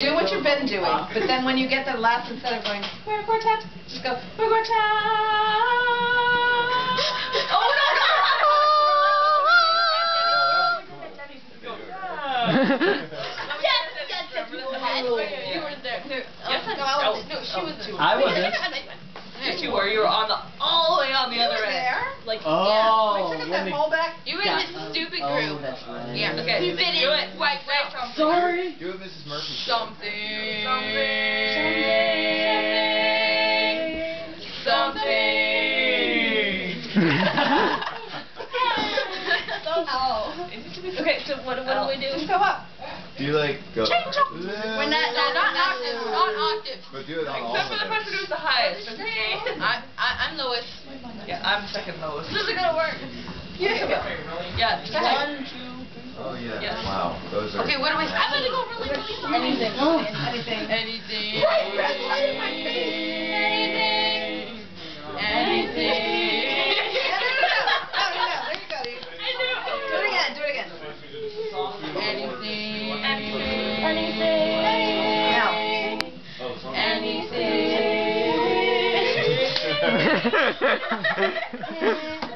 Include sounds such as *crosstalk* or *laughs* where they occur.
Do what you've been doing, but then when you get the last, instead of going, we're a quartet, just go, we're a quartet. Oh, no, *laughs* You were there. No, Yes, no, I no. wasn't. No, she was there. I wasn't. Yes, you were. You were on the all the way on the You other were end. there? Like, Oh, I took when that they whole back. You were got- in oh, that's right. Yeah. Okay, He then do in it. right now. Sorry. Do it, Mrs. Murphy. Something. Something. Something. Something. oh. Okay, so what, what do we do? Just go up. Do you like go? We're not, no, not octave, not octave. But do it on all Except for the person who's the highest. Okay. *laughs* I, I, I'm lowest. Yeah, I'm second lowest. This isn't gonna work. Yeah. Yeah. Go ahead. Oh yeah. Yeah. Wow. Those are. Okay, what do we? I'm gonna go really, really slow. Anything. Anything. Anything. Anything. Anything. No, no, no, no. There you go. You- Do it again. Do it again. Anything. Now. Anything. *laughs*